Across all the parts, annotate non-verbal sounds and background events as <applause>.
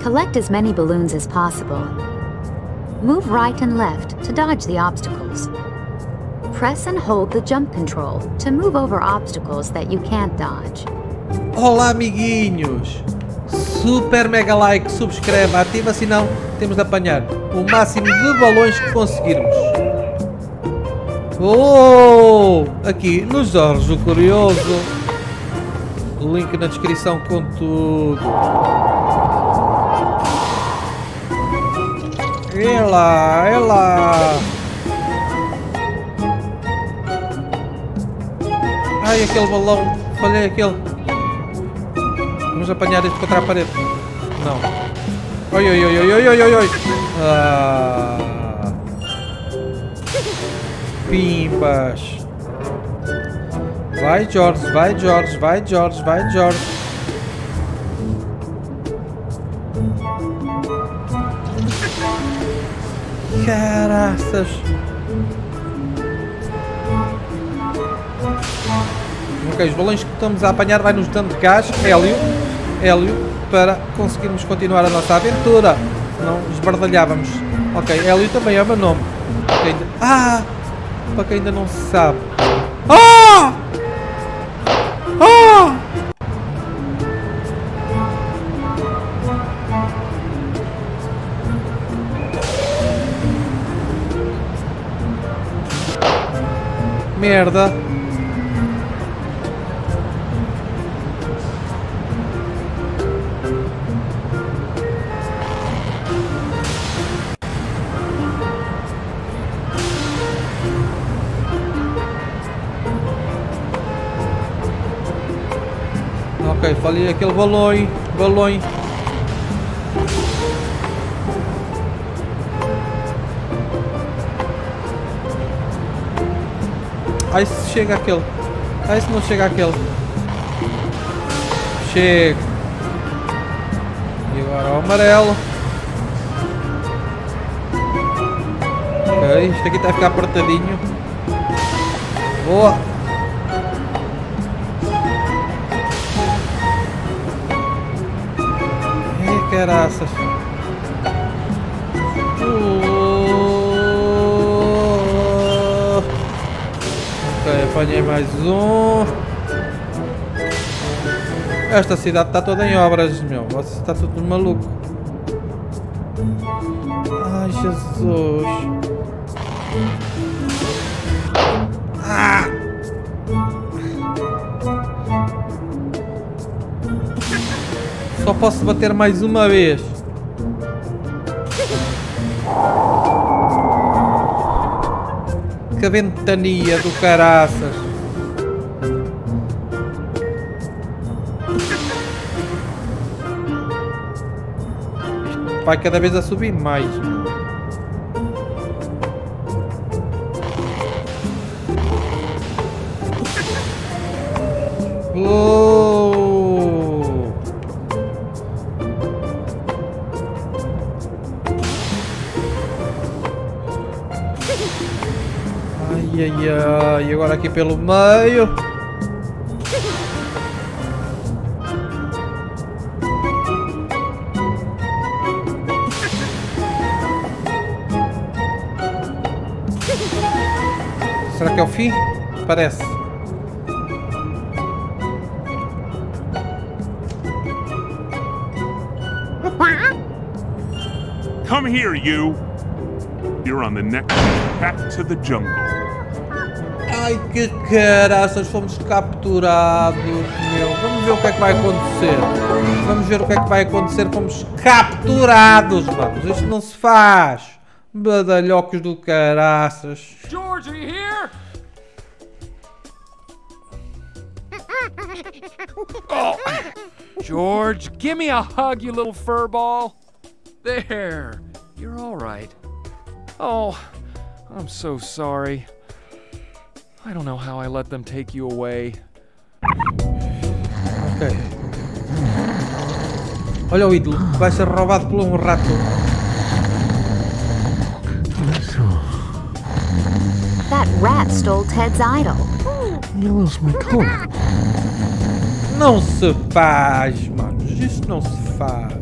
Collect as many balloons as possible. Move right and left to dodge the obstacles. Press and hold the jump control to move over obstacles that you can't dodge. Olá, amiguinhos! Super mega like, subscreve, ativa, senão temos de apanhar o máximo de balões que conseguirmos. Oh! Aqui no Jorge o Curioso. Link na descrição com tudo. É lá. Ai, aquele balão. Falhei aquele. Vamos apanhar este contra a parede. Não. Oi, oi, oi, oi, oi, oi, oi. Ah. Pimpas. Vai, George, vai, George, vai, George, vai, George. Caraças. Ok, os balões que estamos a apanhar vai nos dando gás, hélio, hélio, para conseguirmos continuar a nossa aventura. Senão esbardalhávamos. Ok, hélio também é o meu nome. Ah! Para quem ainda não sabe. Ah! Merda. Ok, falei aquele balão, balão. Aí se chega aquele. Aí se não chega aquele. Chega. E agora o amarelo. Ok, isto aqui está a ficar apertadinho. Boa. Ih, caraças. Apanhei mais um. Esta cidade está toda em obras, meu. Você está tudo maluco. Ai, Jesus. Ah! Só posso bater mais uma vez. Que ventania do caraças. Vai cada vez a subir mais. Oh! Ai, ai, ai. Agora aqui pelo meio. Será que é o fim? Parece. Come here, you! You're on the next back to the jungle. Ai, que caraças. Fomos capturados, meu. Vamos ver o que é que vai acontecer. Vamos ver o que é que vai acontecer. Fomos capturados, vamos. Isto não se faz. Badalhocos do caraças. George, are you here? oh, <laughs> George, give me a hug, you little furball. There, you're all right. Oh, I'm so sorry. I don't know how I let them take you away. Ok. Olha o ídolo. Vai ser roubado por um rato. That rat stole Ted's idol. You lost my coat. <laughs> Não se faz, manos. Isso não se faz.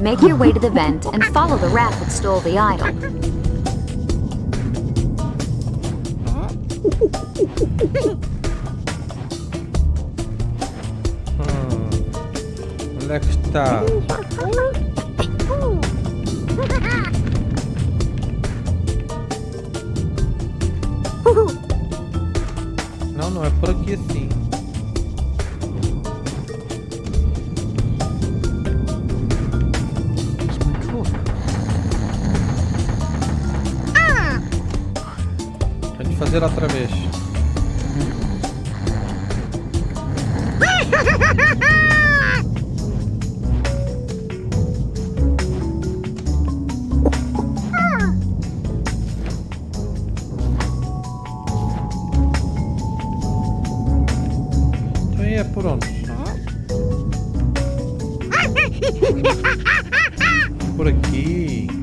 Make your way to the vent and follow the rat that stole the idol. Onde é que está? Não, não é por aqui assim. Fazer outra vez. Então é por onde? Por aqui.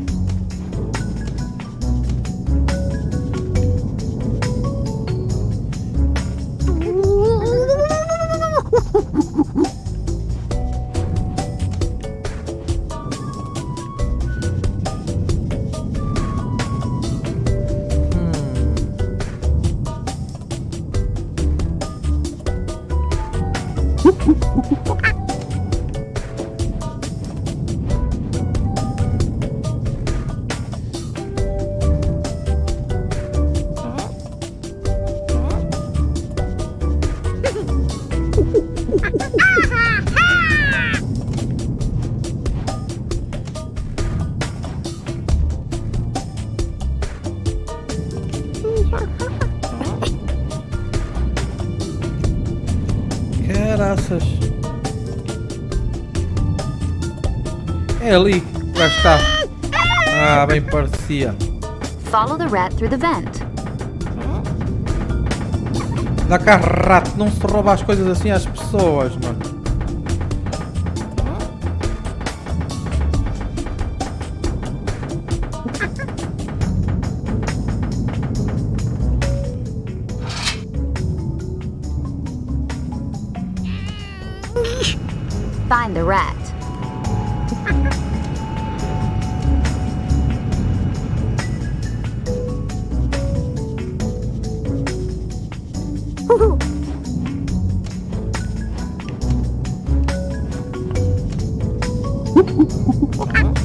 Ali. Lá está. Ah, bem parecia. Follow the rat through the vent. Dá cá rato, não se rouba as coisas assim às pessoas, mano. Ha ha ha ha!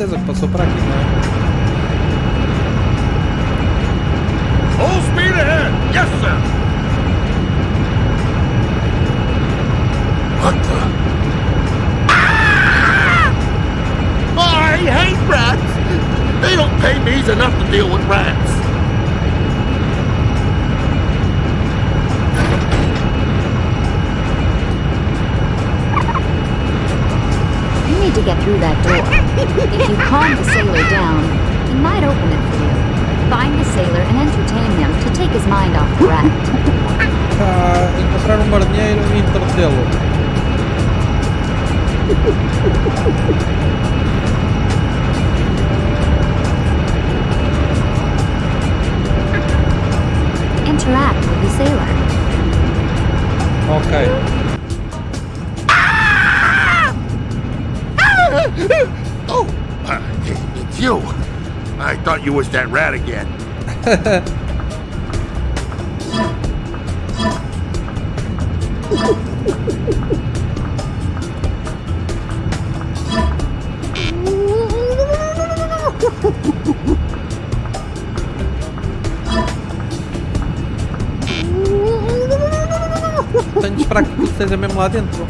Para aqui, não? Full speed ahead! Yes, sir! What the? Ah! I hate rats! They don't pay me enough to deal with rats. Need to get through that door. If you calm the sailor down, he might open it for you. Find the sailor and entertain him to take his mind off the rat. Encontrar entretê-lo. Interact with the sailor. Ok. Oh, uh, it's you. I thought you was that rat again. Tenho de esperar que mesmo lá dentro.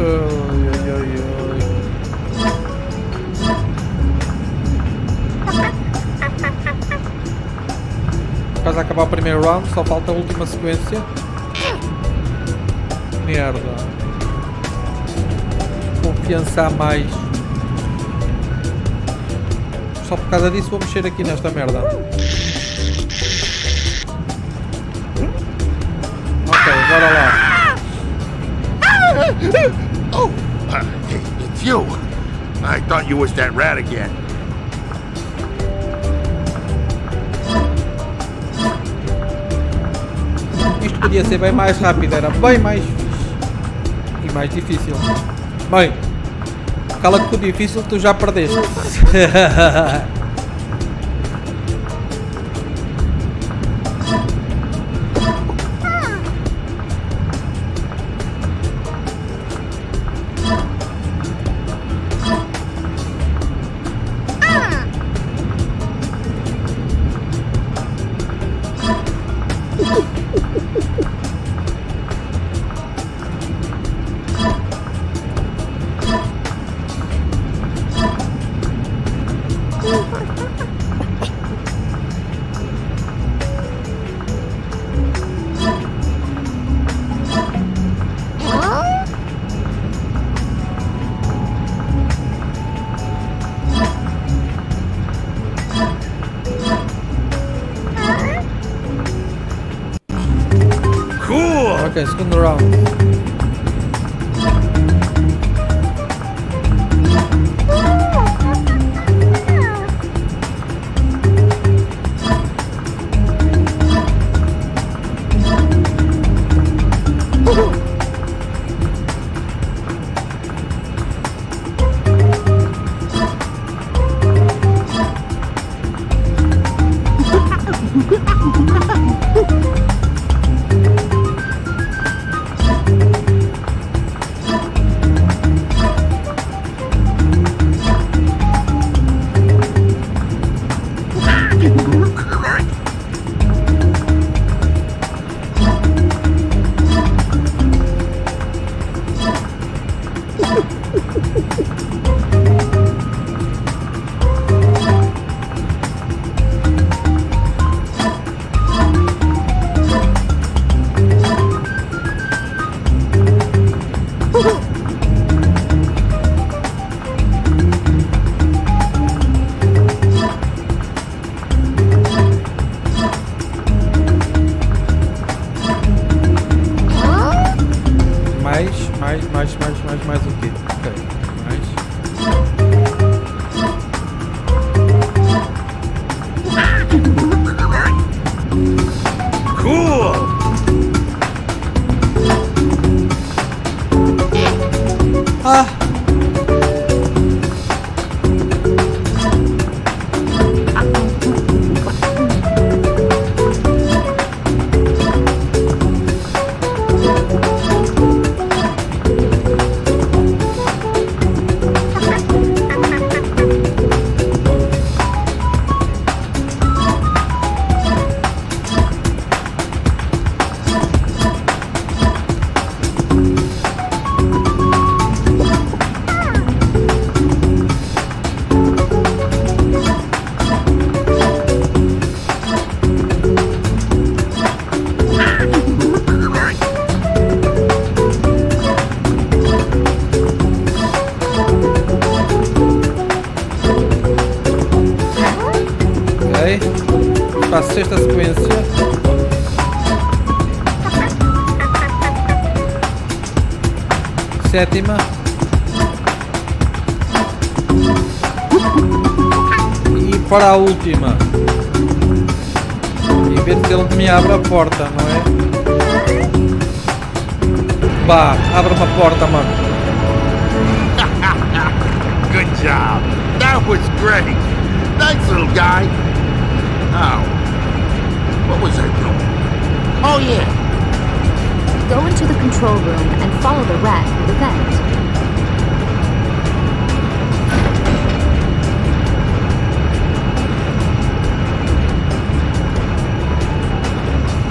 Oi, oi, oi, oi. Quase acabar o primeiro round, só falta a última sequência. Merda. Confiança a mais. Só por causa disso vou mexer aqui nesta merda. Thought you was that rat again. Isto podia ser bem mais rápido, era bem mais fixe. E mais difícil. Bem, cala-te com o difícil tu já perdeste. <laughs> Okay, spin around. Para a sexta sequência. Sétima. E para a última. E ver se ele me abre a porta, não é? Vá, abre uma porta, mano. Good job. That was great. Thanks, little guy. Oh. What was I doing? Oh, yeah. Go into the control room and follow the rat through the vent.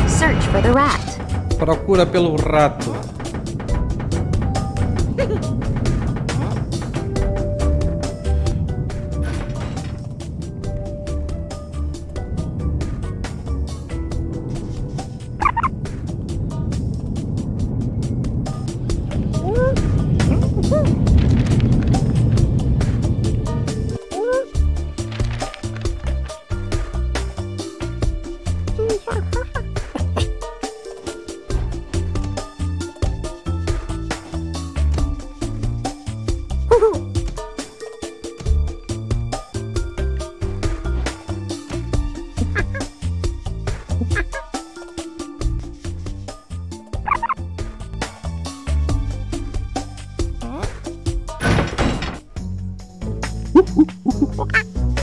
Search for the rat. Procura pelo rato.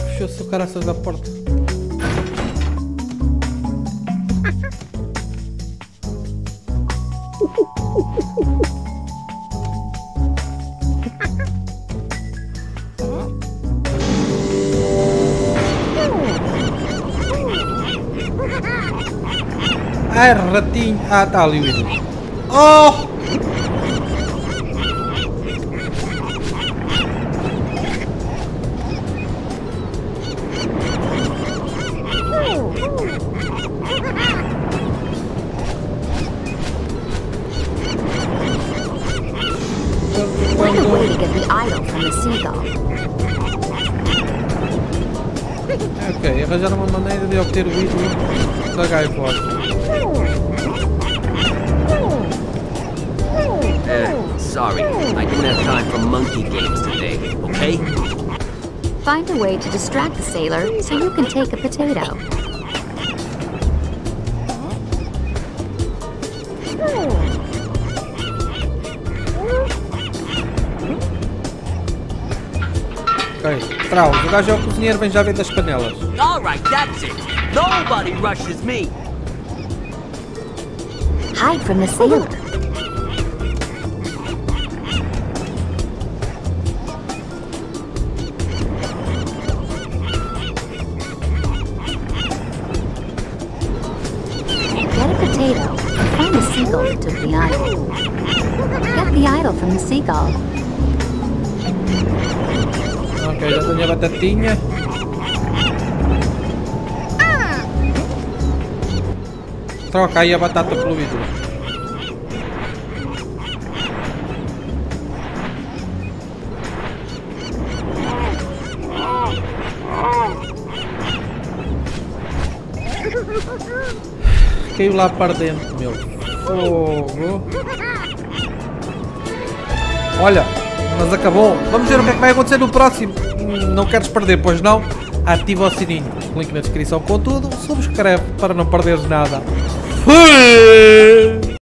Fechou-se o caraças da porta. Ai, ratinho. Ah, tá ali o. Oh! Way to get the idol from the seagull. Ok, arranjar uma maneira de obter o ídolo da gaivota. Uh, sorry, I don't have time for monkey games today, okay? Find a way to distract the sailor so you can take a potato. Ok, Trau, o gajo é o cozinheiro, vem já ver das panelas. Alright, that's it. Nobody rushes me. Hide from the idol. Get the idol from the seagull. Ok, já tenho a batatinha. Troca aí a batata pelo ídolo. Caiu lá para dentro, meu. Fogo. Olha, mas acabou. Vamos ver o que é que vai acontecer no próximo. Hum, Não queres perder, pois não? Ativa o sininho. Link na descrição com tudo. Subscreve para não perderes nada. Fui!